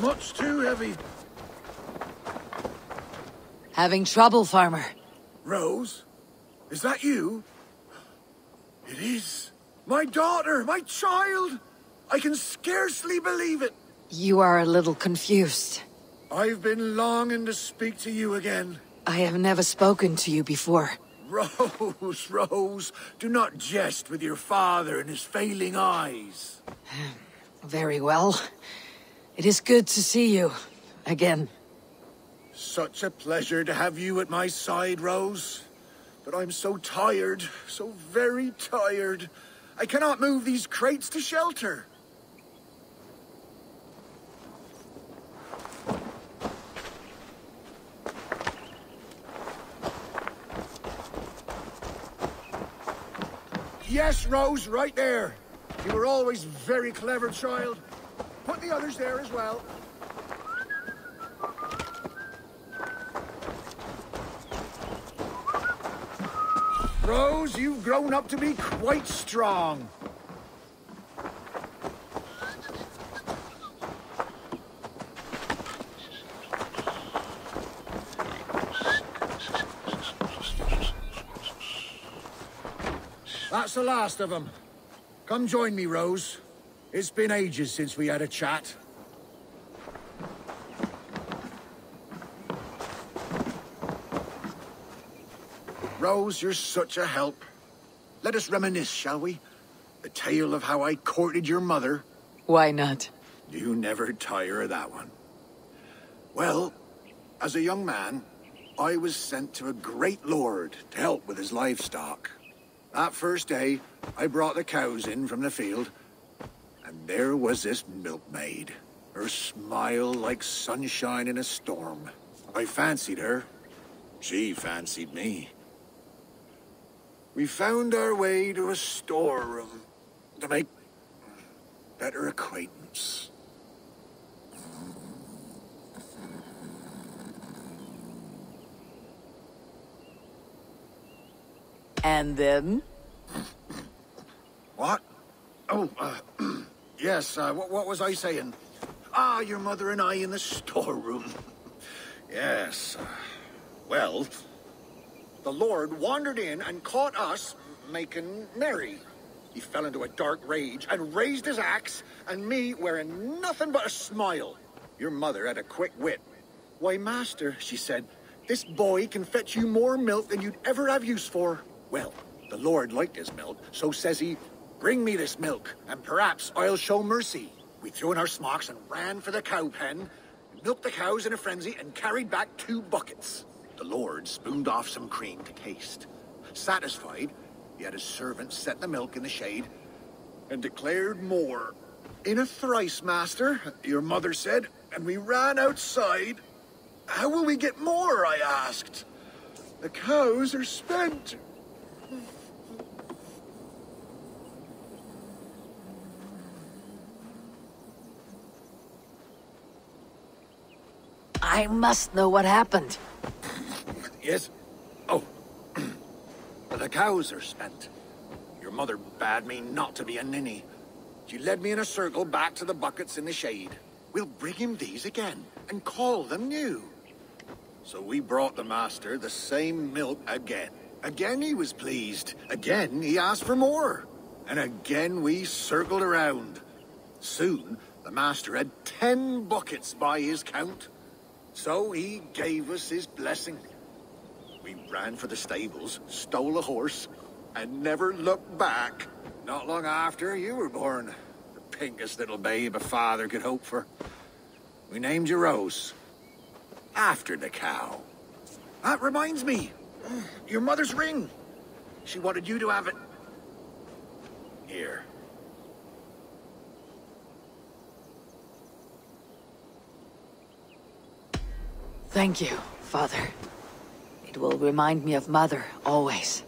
It's too heavy. Having trouble, farmer. Rose? Is that you? It is. My daughter, my child! I can scarcely believe it. You are a little confused. I've been longing to speak to you again. I have never spoken to you before. Rose, Rose, do not jest with your father and his failing eyes. Very well. It is good to see you. Again. Such a pleasure to have you at my side, Rose. But I'm so tired, so very tired. I cannot move these crates to shelter. Yes, Rose, right there. You were always very clever, child. The others there as well. Rose, you've grown up to be quite strong. That's the last of them. Come join me, Rose. It's been ages since we had a chat. Rose, you're such a help. Let us reminisce, shall we? The tale of how I courted your mother. Why not? You never tire of that one. Well, as a young man, I was sent to a great lord to help with his livestock. That first day, I brought the cows in from the field, and there was this milkmaid. Her smile like sunshine in a storm. I fancied her. She fancied me. We found our way to a storeroom to make better acquaintance. And then? What? Oh, uh, yes, uh, what, what was I saying? Ah, your mother and I in the storeroom. yes. uh, Well, the Lord wandered in and caught us making merry. He fell into a dark rage and raised his axe, and me wearing nothing but a smile. Your mother had a quick wit. Why, master, she said, this boy can fetch you more milk than you'd ever have use for. Well, the Lord liked his milk, so says he, Bring me this milk, and perhaps I'll show mercy. We threw in our smocks and ran for the cow pen, milked the cows in a frenzy, and carried back two buckets. The Lord spooned off some cream to taste. Satisfied, he had his servant set the milk in the shade and declared more. In a thrice, master, your mother said, and we ran outside. How will we get more? I asked. The cows are spent. I must know what happened. Yes? Oh. the cows are spent. Your mother bade me not to be a ninny. She led me in a circle back to the buckets in the shade. We'll bring him these again and call them new. So we brought the master the same milk again. Again he was pleased. Again he asked for more. And again we circled around. Soon the master had ten buckets by his count. So he gave us his blessing. We ran for the stables, stole a horse, and never looked back. Not long after you were born. The pinkest little babe a father could hope for. We named you Rose. After the cow. That reminds me. Your mother's ring. She wanted you to have it. Here. Thank you, Father. It will remind me of Mother, always.